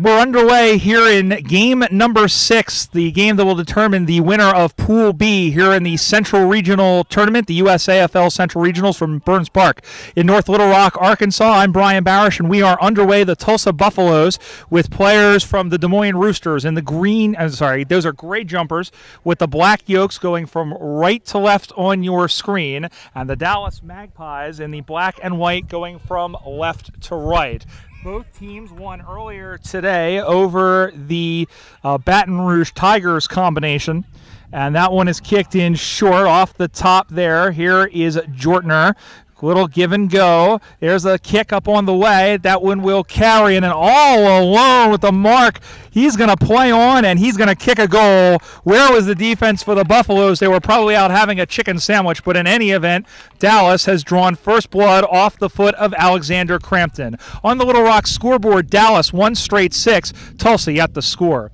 We're underway here in game number six, the game that will determine the winner of Pool B here in the Central Regional Tournament, the USAFL Central Regionals from Burns Park in North Little Rock, Arkansas. I'm Brian Barish, and we are underway the Tulsa Buffaloes with players from the Des Moines Roosters in the green. I'm sorry, those are gray jumpers with the black yokes going from right to left on your screen, and the Dallas Magpies in the black and white going from left to right. Both teams won earlier today over the uh, Baton Rouge Tigers combination. And that one is kicked in short off the top there. Here is Jortner Little give and go. There's a kick up on the way. That one will carry, and then all alone with the mark, he's going to play on and he's going to kick a goal. Where was the defense for the Buffaloes? They were probably out having a chicken sandwich, but in any event, Dallas has drawn first blood off the foot of Alexander Crampton. On the Little Rock scoreboard, Dallas one straight six. Tulsa yet the score.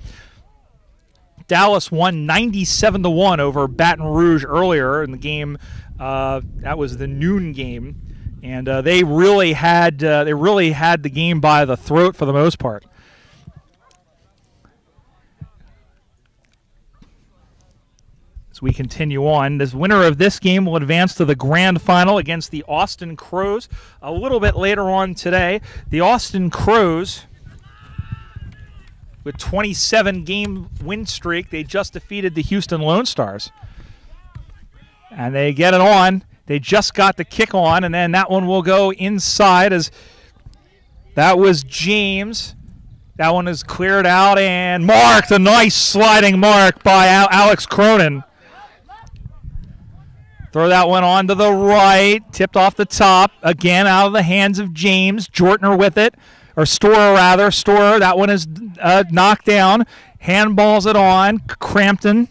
Dallas won 97 to 1 over Baton Rouge earlier in the game uh, that was the noon game, and uh, they really had uh, they really had the game by the throat for the most part. As we continue on, this winner of this game will advance to the grand final against the Austin Crows a little bit later on today. The Austin Crows with 27 game win streak, they just defeated the Houston Lone Stars and they get it on. They just got the kick on, and then that one will go inside as that was James. That one is cleared out and marked. A nice sliding mark by Alex Cronin. Throw that one on to the right, tipped off the top. Again, out of the hands of James. Jortner with it, or Storer rather. Storer, that one is uh, knocked down. Handballs it on. Crampton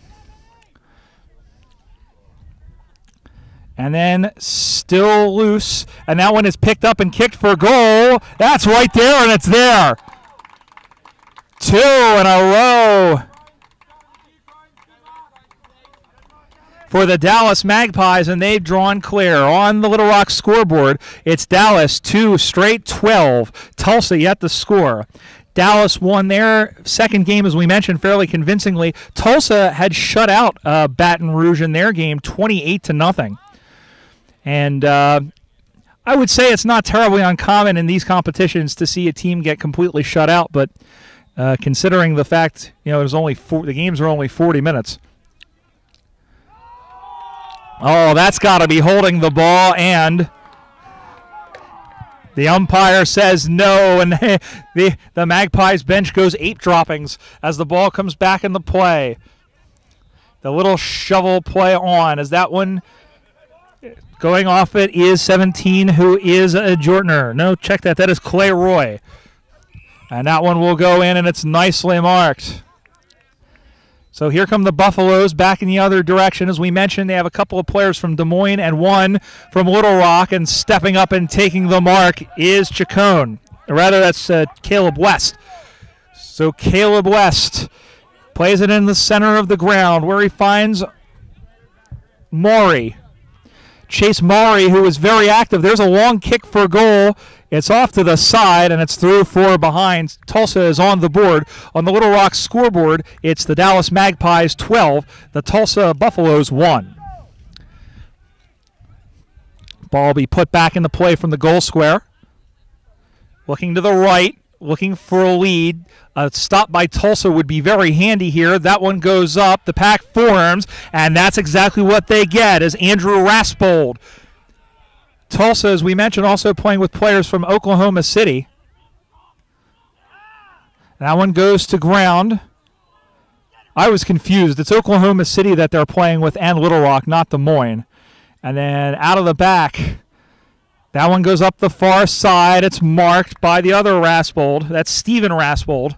and then still loose. And that one is picked up and kicked for a goal. That's right there, and it's there. Two in a row for the Dallas Magpies, and they've drawn clear. On the Little Rock scoreboard, it's Dallas 2 straight 12. Tulsa yet to score. Dallas won their second game, as we mentioned, fairly convincingly. Tulsa had shut out uh, Baton Rouge in their game, 28 to nothing. And uh, I would say it's not terribly uncommon in these competitions to see a team get completely shut out, but uh, considering the fact you know there's only four, the games are only 40 minutes. Oh, that's got to be holding the ball, and the umpire says no, and the the Magpies bench goes ape droppings as the ball comes back in the play. The little shovel play on as that one Going off it is 17, who is a Jortner. No, check that. That is Clay Roy. And that one will go in, and it's nicely marked. So here come the Buffaloes back in the other direction. As we mentioned, they have a couple of players from Des Moines and one from Little Rock, and stepping up and taking the mark is Chacon. Or rather, that's uh, Caleb West. So Caleb West plays it in the center of the ground where he finds Maury. Chase Maury, who was very active. There's a long kick for goal. It's off to the side and it's through for behind. Tulsa is on the board. On the Little Rock scoreboard, it's the Dallas Magpies 12, the Tulsa Buffaloes 1. Ball will be put back into play from the goal square. Looking to the right looking for a lead. A stop by Tulsa would be very handy here. That one goes up. The pack forms, and that's exactly what they get as Andrew Raspold. Tulsa, as we mentioned, also playing with players from Oklahoma City. That one goes to ground. I was confused. It's Oklahoma City that they're playing with and Little Rock, not Des Moines. And then out of the back, that one goes up the far side. It's marked by the other Raspold. That's Stephen Raspold.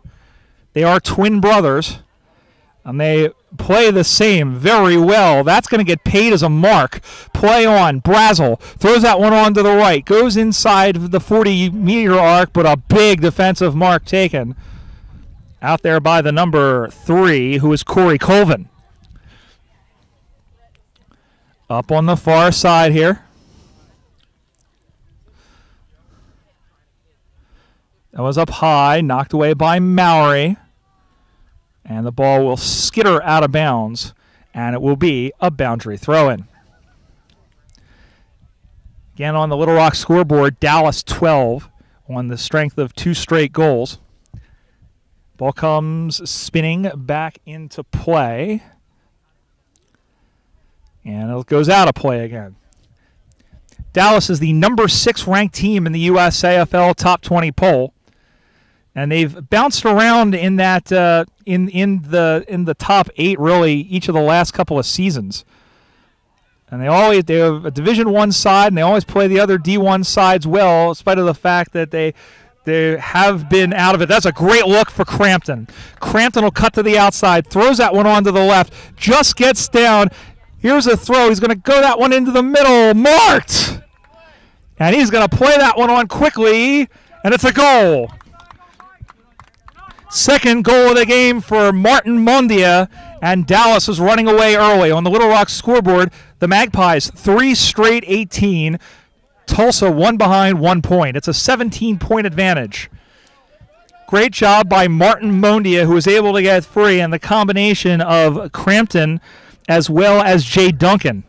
They are twin brothers, and they play the same very well. That's going to get paid as a mark. Play on. Brazel throws that one on to the right. Goes inside the 40 meter arc, but a big defensive mark taken. Out there by the number three, who is Corey Colvin. Up on the far side here. That was up high, knocked away by Mowry. And the ball will skitter out of bounds, and it will be a boundary throw in. Again, on the Little Rock scoreboard, Dallas 12 on the strength of two straight goals. Ball comes spinning back into play. And it goes out of play again. Dallas is the number six ranked team in the USAFL top 20 poll. And they've bounced around in that uh, in in the in the top eight really each of the last couple of seasons. And they always they have a Division One side, and they always play the other D1 sides well, in spite of the fact that they they have been out of it. That's a great look for Crampton. Crampton will cut to the outside, throws that one onto the left, just gets down. Here's a throw. He's going to go that one into the middle. Marked! And he's going to play that one on quickly, and it's a goal. Second goal of the game for Martin Mondia, and Dallas is running away early. On the Little Rock scoreboard, the Magpies, three straight 18. Tulsa one behind, one point. It's a 17 point advantage. Great job by Martin Mondia, who was able to get free, and the combination of Crampton as well as Jay Duncan.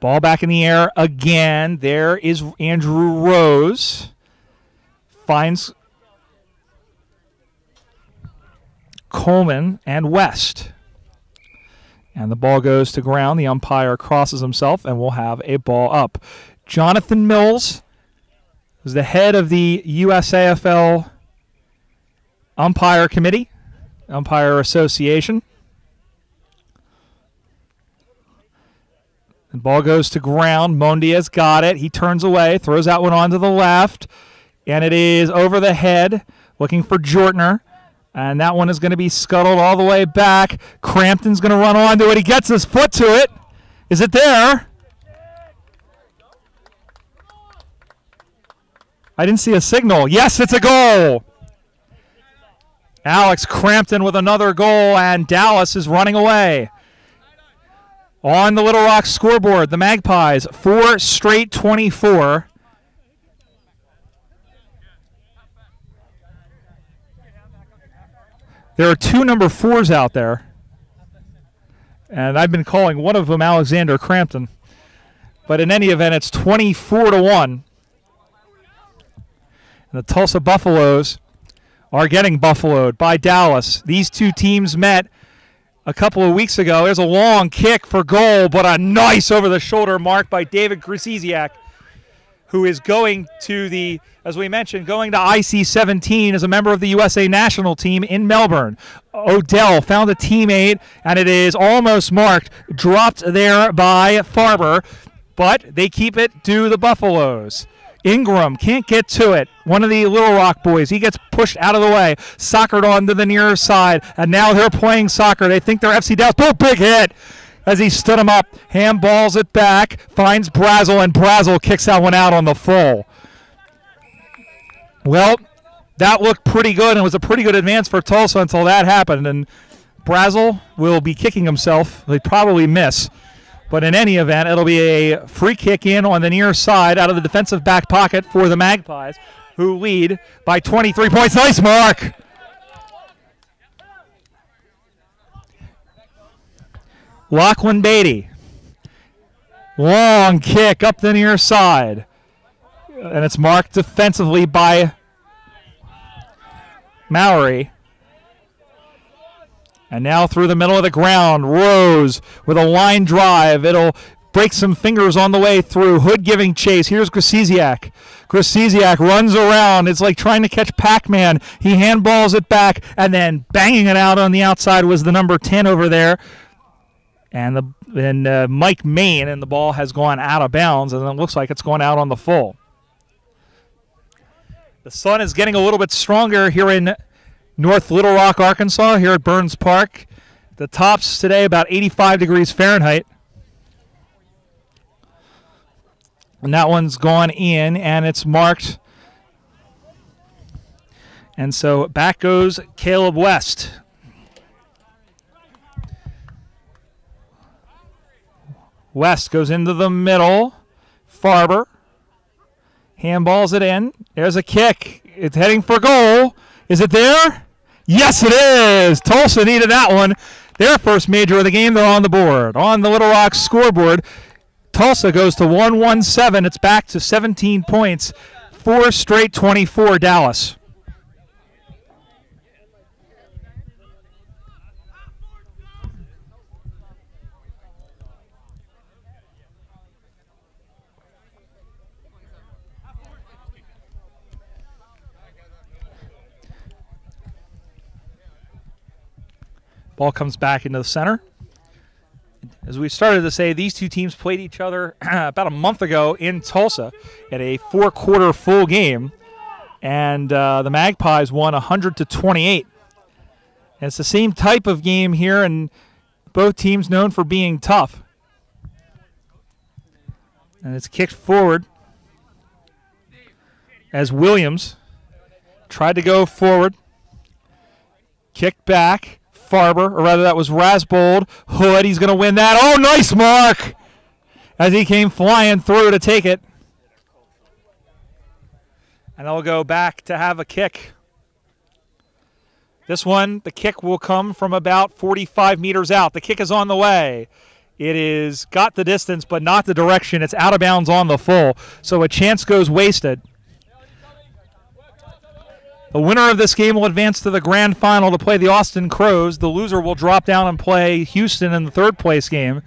Ball back in the air again. There is Andrew Rose. Finds Coleman and West. And the ball goes to ground. The umpire crosses himself, and we'll have a ball up. Jonathan Mills is the head of the USAFL umpire committee, umpire association. The ball goes to ground. Mondia's got it. He turns away, throws that one onto the left, and it is over the head, looking for Jortner. And that one is going to be scuttled all the way back. Crampton's going to run onto it. He gets his foot to it. Is it there? I didn't see a signal. Yes, it's a goal. Alex Crampton with another goal, and Dallas is running away. On the Little Rock scoreboard, the Magpies, four straight 24. There are two number fours out there. And I've been calling one of them Alexander Crampton. But in any event, it's 24 to 1. And the Tulsa Buffaloes are getting buffaloed by Dallas. These two teams met a couple of weeks ago. There's a long kick for goal, but a nice over the shoulder mark by David Krasiziak who is going to the, as we mentioned, going to IC 17 as a member of the USA national team in Melbourne. Odell found a teammate, and it is almost marked, dropped there by Farber, but they keep it to the Buffaloes. Ingram can't get to it. One of the Little Rock boys, he gets pushed out of the way, soccered on to the near side, and now they're playing soccer. They think they're FC Dallas. Boom, big hit as he stood him up. Handballs it back, finds Brazel, and Brazel kicks that one out on the full. Well, that looked pretty good, and it was a pretty good advance for Tulsa until that happened. And Brazel will be kicking himself. They probably miss. But in any event, it'll be a free kick in on the near side out of the defensive back pocket for the Magpies, who lead by 23 points. Nice mark. Lachlan Beatty. Long kick up the near side. And it's marked defensively by Mowry. And now through the middle of the ground, Rose with a line drive. It'll break some fingers on the way through. Hood giving chase. Here's Grasiziak. Grasiziak runs around. It's like trying to catch Pac-Man. He handballs it back and then banging it out on the outside was the number 10 over there and the and uh, Mike Main, and the ball has gone out of bounds, and it looks like it's going out on the full. The sun is getting a little bit stronger here in North Little Rock, Arkansas, here at Burns Park. The tops today about 85 degrees Fahrenheit. And that one's gone in, and it's marked. And so back goes Caleb West. West goes into the middle. Farber Handballs it in. There's a kick. It's heading for goal. Is it there? Yes, it is. Tulsa needed that one. Their first major of the game. They're on the board. On the Little Rock scoreboard, Tulsa goes to 117. It's back to 17 points. Four straight 24 Dallas. Ball comes back into the center. As we started to say, these two teams played each other about a month ago in Tulsa at a four quarter full game, and uh, the Magpies won 100 to 28. And it's the same type of game here, and both teams known for being tough. And it's kicked forward as Williams tried to go forward, kicked back Farber, or rather that was Raspold. Hood, he's going to win that. Oh, nice mark! As he came flying through to take it. And they'll go back to have a kick. This one, the kick will come from about 45 meters out. The kick is on the way. It is got the distance, but not the direction. It's out of bounds on the full. So a chance goes wasted. The winner of this game will advance to the grand final to play the Austin Crows. The loser will drop down and play Houston in the third place game.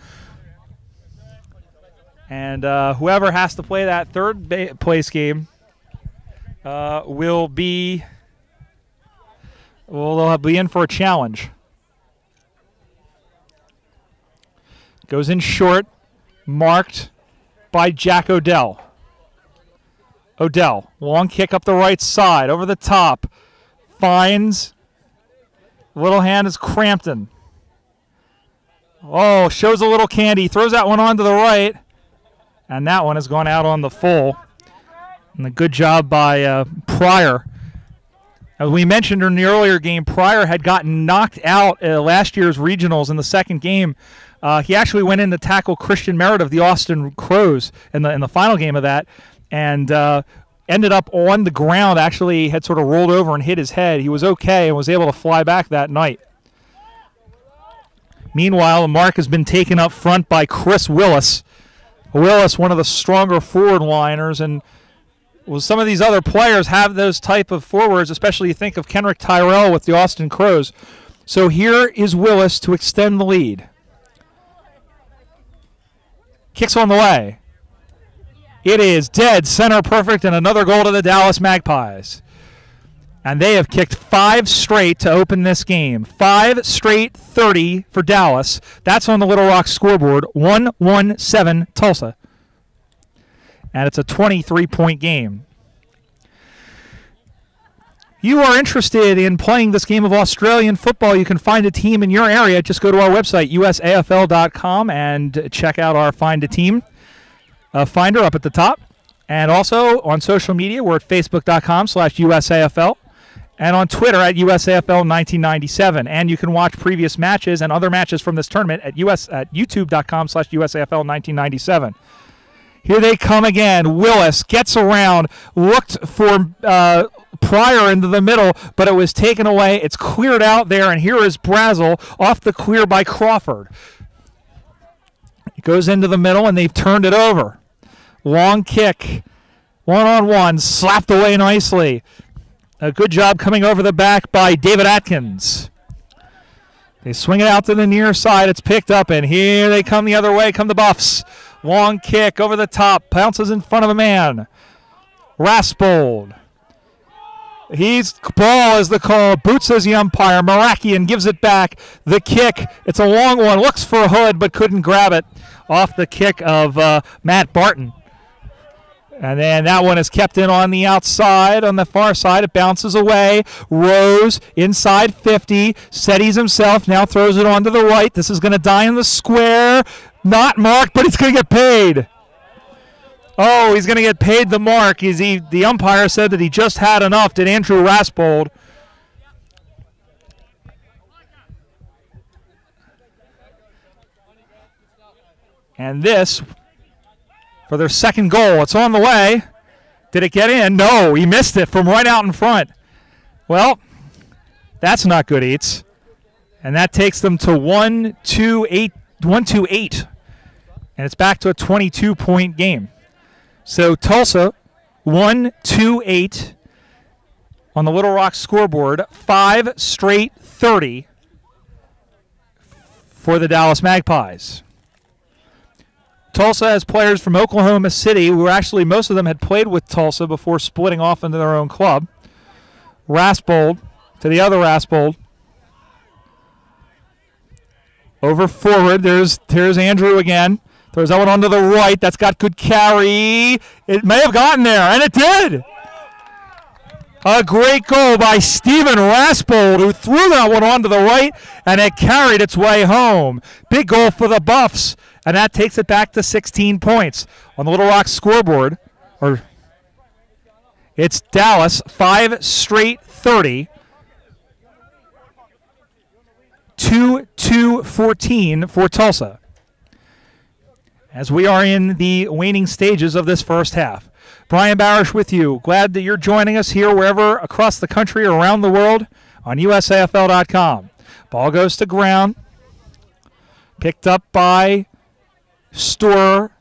And uh, whoever has to play that third place game uh, will be well, they'll be in for a challenge. Goes in short, marked by Jack Odell. Odell, long kick up the right side, over the top, finds. Little hand is Crampton. Oh, shows a little candy, throws that one on to the right, and that one has gone out on the full. And a good job by uh, Pryor. As we mentioned in the earlier game, Pryor had gotten knocked out uh, last year's regionals in the second game. Uh, he actually went in to tackle Christian Merritt of the Austin Crows in the in the final game of that, and uh, ended up on the ground. Actually, had sort of rolled over and hit his head. He was okay and was able to fly back that night. Meanwhile, the mark has been taken up front by Chris Willis. Willis, one of the stronger forward liners, and well, some of these other players have those type of forwards, especially you think of Kenrick Tyrell with the Austin Crows. So here is Willis to extend the lead. Kicks on the way. It is dead center perfect and another goal to the Dallas Magpies. And they have kicked five straight to open this game. Five straight 30 for Dallas. That's on the Little Rock scoreboard. 1 1 7 Tulsa. And it's a 23 point game. You are interested in playing this game of Australian football, you can find a team in your area. Just go to our website, usafl.com, and check out our Find a Team uh, finder up at the top. And also on social media, we're at facebook.com slash USAFL and on Twitter at USAFL1997. And you can watch previous matches and other matches from this tournament at US at youtube.com slash USAFL1997. Here they come again. Willis gets around, looked for uh, Pryor into the middle, but it was taken away. It's cleared out there, and here is Brazel off the clear by Crawford. It goes into the middle, and they've turned it over. Long kick, one on one, slapped away nicely. A good job coming over the back by David Atkins. They swing it out to the near side. It's picked up, and here they come the other way. Come the Buffs. Long kick over the top, pounces in front of a man. Raspold. He's ball is the call. Boots as the umpire. Marakian gives it back. The kick. It's a long one. Looks for a Hood, but couldn't grab it off the kick of uh, Matt Barton. And then that one is kept in on the outside, on the far side. It bounces away. Rose inside 50. Setties himself. Now throws it on to the right. This is going to die in the square. Not marked, but it's going to get paid. Oh, he's going to get paid the mark. Is he? The umpire said that he just had enough. Did Andrew Raspold? And this for their second goal. It's on the way. Did it get in? No, he missed it from right out in front. Well, that's not good eats. And that takes them to 1 2 8 1 2 8. And it's back to a 22 point game. So Tulsa 1 2 8 on the Little Rock scoreboard, 5 straight 30 for the Dallas Magpies. Tulsa has players from Oklahoma City who actually most of them had played with Tulsa before splitting off into their own club. Raspold to the other Raspold. Over forward, there's there's Andrew again. Throws that one onto the right. That's got good carry. It may have gotten there, and it did. A great goal by Stephen Raspold, who threw that one onto the right, and it carried its way home. Big goal for the Buffs, and that takes it back to 16 points on the Little Rock scoreboard. Or it's Dallas five straight 30. 2 2 14 for Tulsa. As we are in the waning stages of this first half. Brian Barish with you. Glad that you're joining us here wherever across the country or around the world on USAFL.com. Ball goes to ground. Picked up by Storer.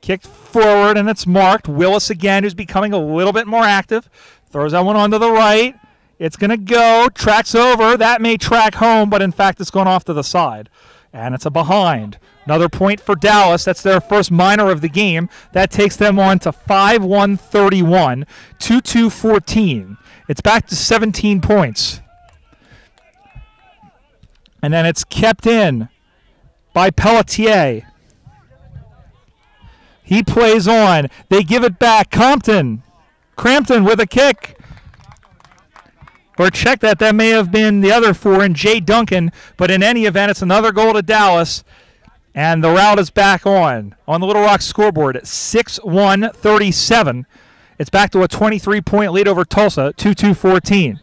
Kicked forward and it's marked. Willis again, who's becoming a little bit more active. Throws that one onto the right. It's going to go. Tracks over. That may track home, but in fact, it's going off to the side. And it's a behind. Another point for Dallas. That's their first minor of the game. That takes them on to 5 1 31, 2 2 14. It's back to 17 points. And then it's kept in by Pelletier. He plays on. They give it back. Compton. Crampton with a kick. Or check that. That may have been the other four and Jay Duncan. But in any event, it's another goal to Dallas. And the route is back on on the Little Rock scoreboard at 6 1 37. It's back to a 23 point lead over Tulsa, 2 2 14.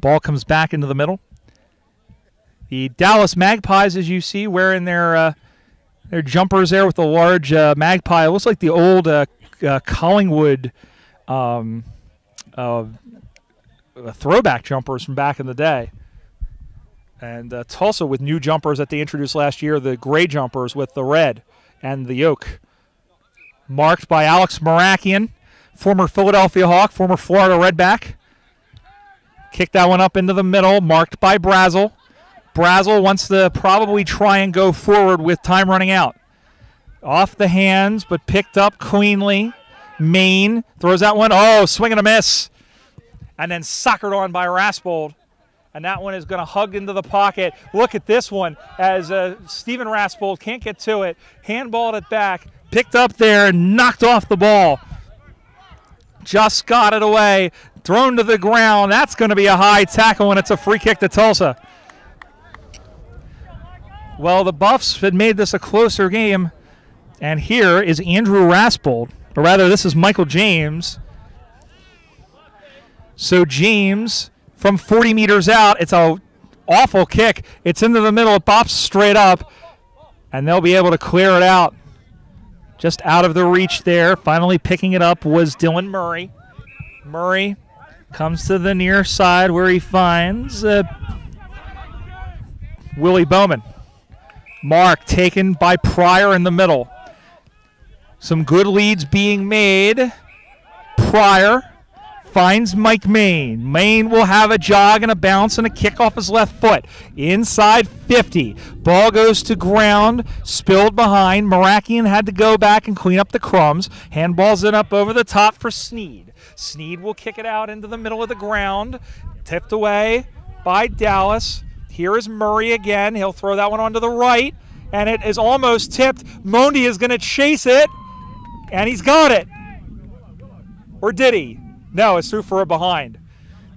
Ball comes back into the middle. The Dallas Magpies, as you see, wearing their uh, their jumpers there with the large uh, magpie. It looks like the old uh, uh Collingwood um, uh, throwback jumpers from back in the day. And uh, Tulsa with new jumpers that they introduced last year, the gray jumpers with the red and the yoke. Marked by Alex Marakian, former Philadelphia Hawk, former Florida Redback. Kicked that one up into the middle, marked by Brazel. Brazel wants to probably try and go forward with time running out. Off the hands, but picked up cleanly. Main throws that one. Oh, swing and a miss. And then suckered on by Raspold. And that one is going to hug into the pocket. Look at this one as uh, Stephen Raspold can't get to it. Handballed it back. Picked up there and knocked off the ball. Just got it away. Thrown to the ground. That's going to be a high tackle, and it's a free kick to Tulsa. Well, the Buffs had made this a closer game. And here is Andrew Raspold or rather, this is Michael James. So James from 40 meters out, it's a awful kick. It's into the middle. It bops straight up, and they'll be able to clear it out. Just out of the reach there. Finally picking it up was Dylan Murray. Murray comes to the near side where he finds uh, Willie Bowman. Mark taken by Pryor in the middle. Some good leads being made. Pryor finds Mike Main. Main will have a jog and a bounce and a kick off his left foot. Inside 50. Ball goes to ground, spilled behind. Marakian had to go back and clean up the crumbs. Handballs it up over the top for Sneed. Sneed will kick it out into the middle of the ground. Tipped away by Dallas. Here is Murray again. He'll throw that one onto the right, and it is almost tipped. Mondi is going to chase it. And he's got it. Or did he? No, it's through for a behind.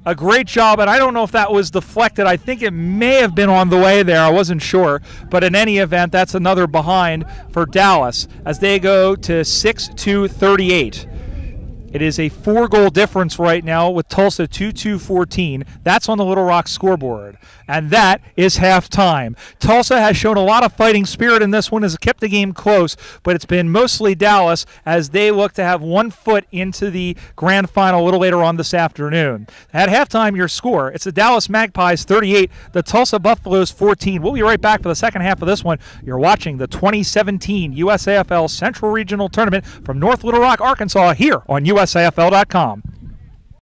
A great job, and I don't know if that was deflected. I think it may have been on the way there. I wasn't sure. But in any event, that's another behind for Dallas as they go to 6 2 38. It is a four goal difference right now with Tulsa 2 2 14. That's on the Little Rock scoreboard. And that is halftime. Tulsa has shown a lot of fighting spirit in this one, has kept the game close, but it's been mostly Dallas as they look to have one foot into the grand final a little later on this afternoon. At halftime, your score it's the Dallas Magpies 38, the Tulsa Buffaloes 14. We'll be right back for the second half of this one. You're watching the 2017 USAFL Central Regional Tournament from North Little Rock, Arkansas, here on USAFL.com.